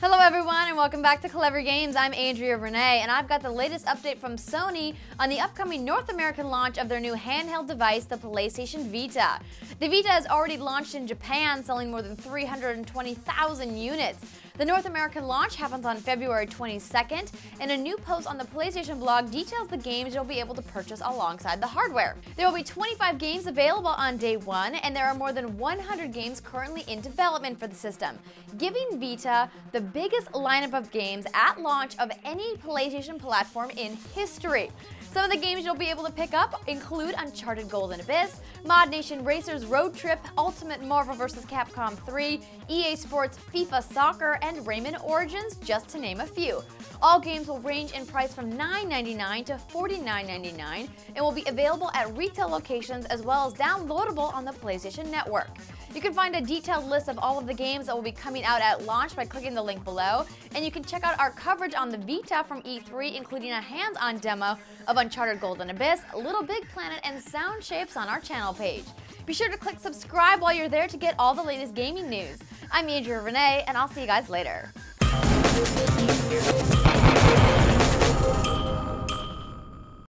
Hello everyone and welcome back to Clevver Games. I'm Andrea Rene and I've got the latest update from Sony on the upcoming North American launch of their new handheld device, the PlayStation Vita. The Vita has already launched in Japan, selling more than 320,000 units. The North American launch happens on February 22nd, and a new post on the PlayStation blog details the games you'll be able to purchase alongside the hardware. There will be 25 games available on day one, and there are more than 100 games currently in development for the system, giving Vita the biggest lineup of games at launch of any PlayStation platform in history. Some of the games you'll be able to pick up include Uncharted Golden Abyss, ModNation Racers Road Trip, Ultimate Marvel vs. Capcom 3, EA Sports FIFA Soccer, and Rayman Origins, just to name a few. All games will range in price from $9.99 to $49.99 and will be available at retail locations as well as downloadable on the PlayStation Network. You can find a detailed list of all of the games that will be coming out at launch by clicking the link below, and you can check out our coverage on the Vita from E3, including a hands-on demo of Uncharted Golden Abyss, Little Big Planet, and Sound Shapes on our channel page. Be sure to click subscribe while you're there to get all the latest gaming news. I'm Major Rene, and I'll see you guys later.